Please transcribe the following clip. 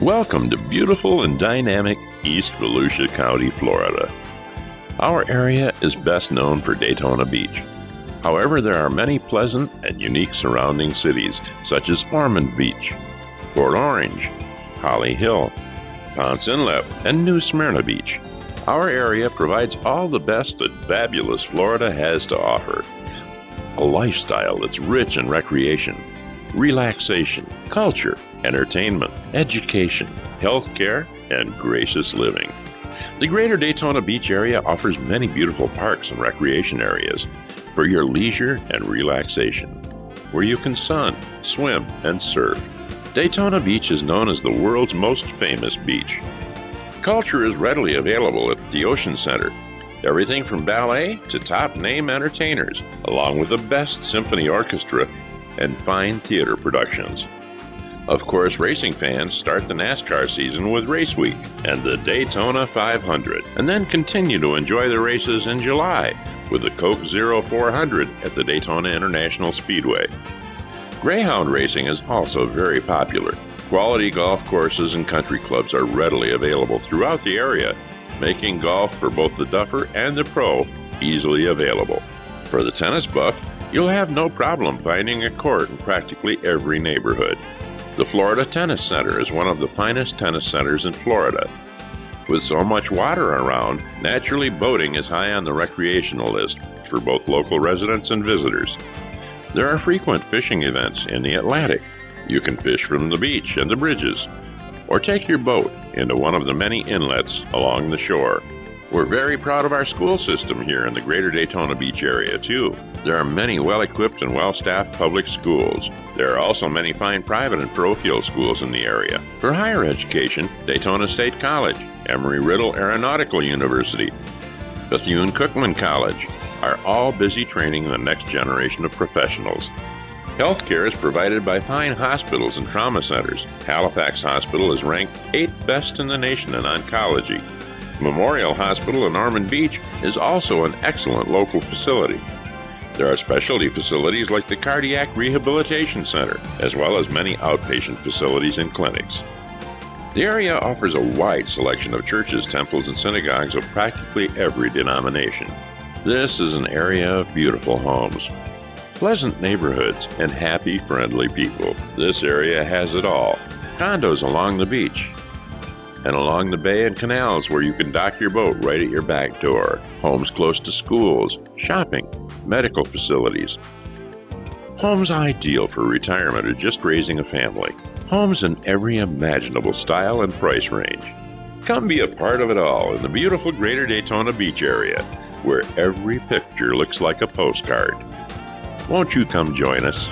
Welcome to beautiful and dynamic East Volusia County, Florida. Our area is best known for Daytona Beach. However, there are many pleasant and unique surrounding cities, such as Ormond Beach, Port Orange, Holly Hill, Ponce Inlet, and New Smyrna Beach. Our area provides all the best that fabulous Florida has to offer. A lifestyle that's rich in recreation, relaxation, culture, entertainment, education, healthcare, and gracious living. The Greater Daytona Beach area offers many beautiful parks and recreation areas for your leisure and relaxation, where you can sun, swim, and surf. Daytona Beach is known as the world's most famous beach. Culture is readily available at the Ocean Center. Everything from ballet to top name entertainers, along with the best symphony orchestra and fine theater productions. Of course, racing fans start the NASCAR season with Race Week and the Daytona 500, and then continue to enjoy the races in July with the Coke Zero 400 at the Daytona International Speedway. Greyhound racing is also very popular. Quality golf courses and country clubs are readily available throughout the area, making golf for both the duffer and the pro easily available. For the tennis buff, you'll have no problem finding a court in practically every neighborhood. The Florida Tennis Center is one of the finest tennis centers in Florida. With so much water around, naturally boating is high on the recreational list for both local residents and visitors. There are frequent fishing events in the Atlantic. You can fish from the beach and the bridges, or take your boat into one of the many inlets along the shore. We're very proud of our school system here in the greater Daytona Beach area, too. There are many well equipped and well staffed public schools. There are also many fine private and parochial schools in the area. For higher education, Daytona State College, Embry Riddle Aeronautical University, Bethune Cookman College are all busy training the next generation of professionals. Healthcare is provided by fine hospitals and trauma centers. Halifax Hospital is ranked 8th best in the nation in oncology. Memorial Hospital in Ormond Beach is also an excellent local facility. There are specialty facilities like the Cardiac Rehabilitation Center, as well as many outpatient facilities and clinics. The area offers a wide selection of churches, temples, and synagogues of practically every denomination. This is an area of beautiful homes, pleasant neighborhoods, and happy, friendly people. This area has it all condos along the beach, and along the bay and canals where you can dock your boat right at your back door, homes close to schools, shopping, medical facilities. Homes ideal for retirement or just raising a family. Homes in every imaginable style and price range. Come be a part of it all in the beautiful Greater Daytona Beach area, where every picture looks like a postcard. Won't you come join us?